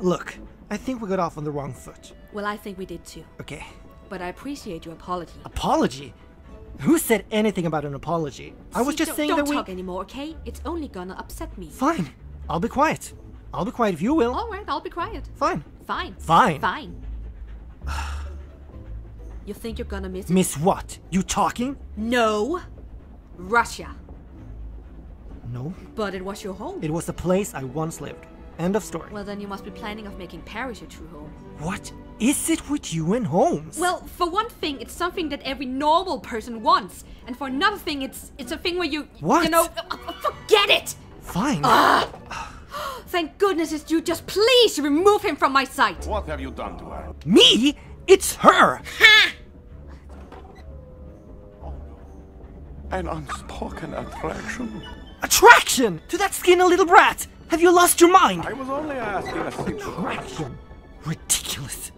Look, I think we got off on the wrong foot. Well, I think we did too. Okay. But I appreciate your apology. Apology? Who said anything about an apology? I was just saying don't talk anymore, okay? It's only gonna upset me. Fine. I'll be quiet. I'll be quiet if you will. All right, I'll be quiet. Fine. Fine. Fine. Fine. you think you're gonna miss it? Miss what? You talking? No. Russia. No. But it was your home. It was the place I once lived. End of story. Well, then you must be planning of making Paris your true home. what is it with you and homes? Well, for one thing, it's something that every normal person wants, and for another thing, it's it's a thing where you What? you know uh, uh, forget it. fine. Thank goodness it's you. Just please remove him from my sight. What have you done to her? Me? It's her. An unspoken attraction? Attraction to that skinny little brat. Have you lost your mind? I was only asking a simple Attraction. Ridiculous.